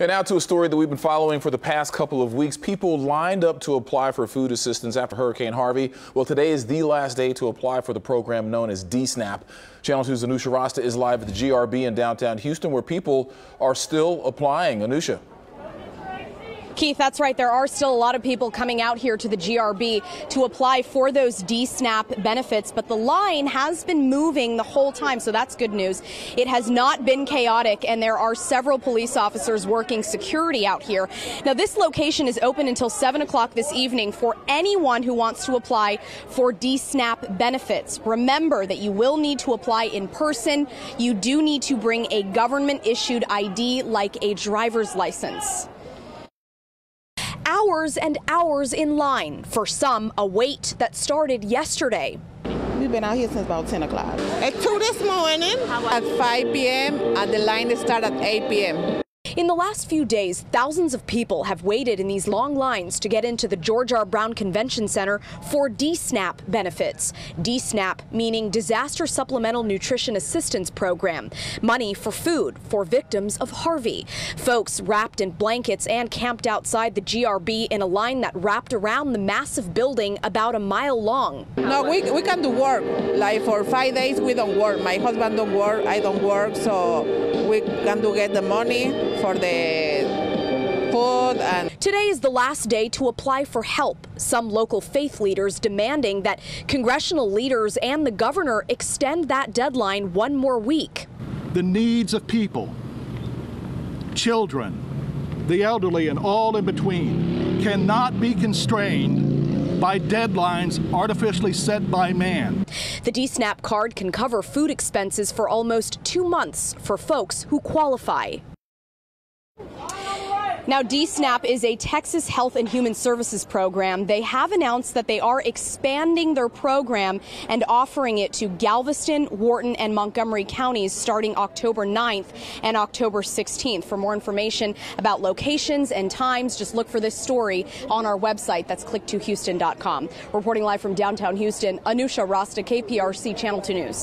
And now to a story that we've been following for the past couple of weeks. People lined up to apply for food assistance after Hurricane Harvey. Well, today is the last day to apply for the program known as DSNAP. Channel 2's Anusha Rasta is live at the GRB in downtown Houston where people are still applying. Anusha. Keith, that's right. There are still a lot of people coming out here to the GRB to apply for those DSNAP benefits, but the line has been moving the whole time, so that's good news. It has not been chaotic, and there are several police officers working security out here. Now, this location is open until 7 o'clock this evening for anyone who wants to apply for DSNAP benefits. Remember that you will need to apply in person. You do need to bring a government issued ID like a driver's license hours and hours in line. For some, a wait that started yesterday. We've been out here since about 10 o'clock. At 2 this morning, at 5 p.m., and uh, the line started at 8 p.m. In the last few days, thousands of people have waited in these long lines to get into the George R. Brown Convention Center for DSNAP benefits. DSNAP meaning Disaster Supplemental Nutrition Assistance Program, money for food for victims of Harvey. Folks wrapped in blankets and camped outside the GRB in a line that wrapped around the massive building about a mile long. No, we, we can do work. Like for five days, we don't work. My husband don't work, I don't work, so we can do get the money for the food and Today is the last day to apply for help. Some local faith leaders demanding that congressional leaders and the governor extend that deadline one more week. The needs of people, children, the elderly and all in between cannot be constrained by deadlines artificially set by man. The DSNAP card can cover food expenses for almost two months for folks who qualify. Now, DSNAP is a Texas Health and Human Services program. They have announced that they are expanding their program and offering it to Galveston, Wharton, and Montgomery counties starting October 9th and October 16th. For more information about locations and times, just look for this story on our website. That's click2houston.com. Reporting live from downtown Houston, Anusha Rasta, KPRC Channel 2 News.